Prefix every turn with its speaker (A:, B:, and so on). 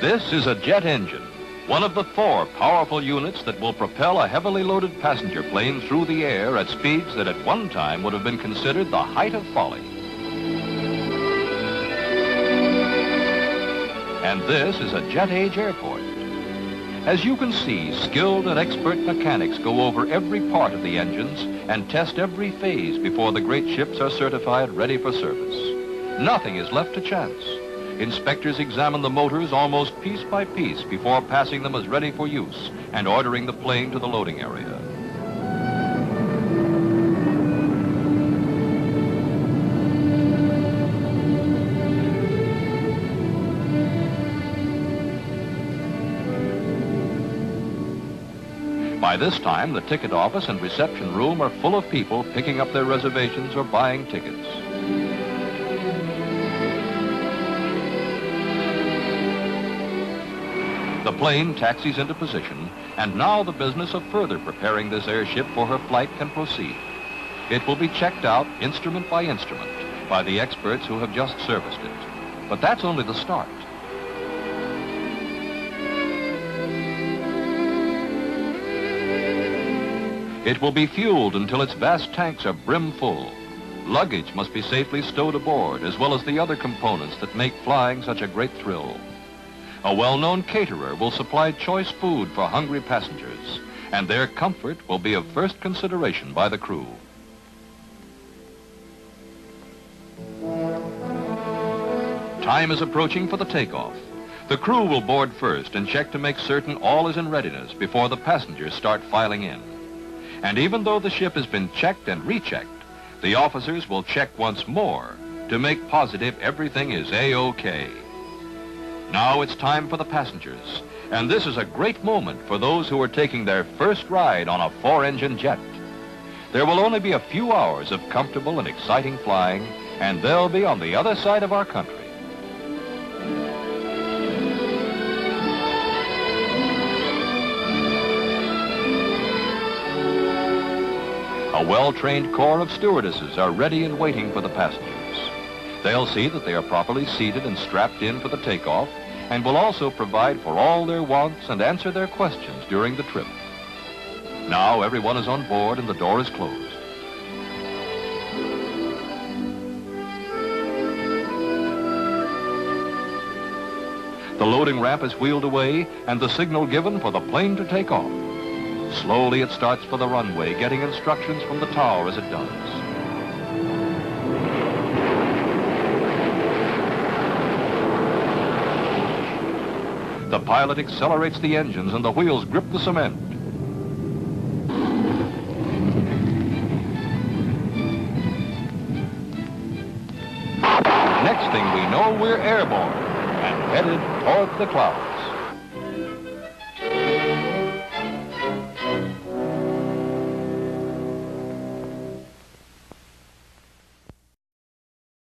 A: This is a jet engine, one of the four powerful units that will propel a heavily loaded passenger plane through the air at speeds that at one time would have been considered the height of folly. And this is a jet-age airport. As you can see, skilled and expert mechanics go over every part of the engines and test every phase before the great ships are certified ready for service. Nothing is left to chance. Inspectors examine the motors almost piece by piece before passing them as ready for use and ordering the plane to the loading area. By this time, the ticket office and reception room are full of people picking up their reservations or buying tickets. The plane taxis into position, and now the business of further preparing this airship for her flight can proceed. It will be checked out instrument by instrument by the experts who have just serviced it. But that's only the start. It will be fueled until its vast tanks are brim full. Luggage must be safely stowed aboard, as well as the other components that make flying such a great thrill. A well-known caterer will supply choice food for hungry passengers, and their comfort will be of first consideration by the crew. Time is approaching for the takeoff. The crew will board first and check to make certain all is in readiness before the passengers start filing in. And even though the ship has been checked and rechecked, the officers will check once more to make positive everything is A-OK. Now it's time for the passengers, and this is a great moment for those who are taking their first ride on a four-engine jet. There will only be a few hours of comfortable and exciting flying, and they'll be on the other side of our country. A well-trained corps of stewardesses are ready and waiting for the passengers. They'll see that they are properly seated and strapped in for the takeoff and will also provide for all their wants and answer their questions during the trip. Now everyone is on board and the door is closed. The loading ramp is wheeled away and the signal given for the plane to take off. Slowly it starts for the runway, getting instructions from the tower as it does. The pilot accelerates the engines and the wheels grip the cement. Next thing we know, we're airborne and headed toward the clouds.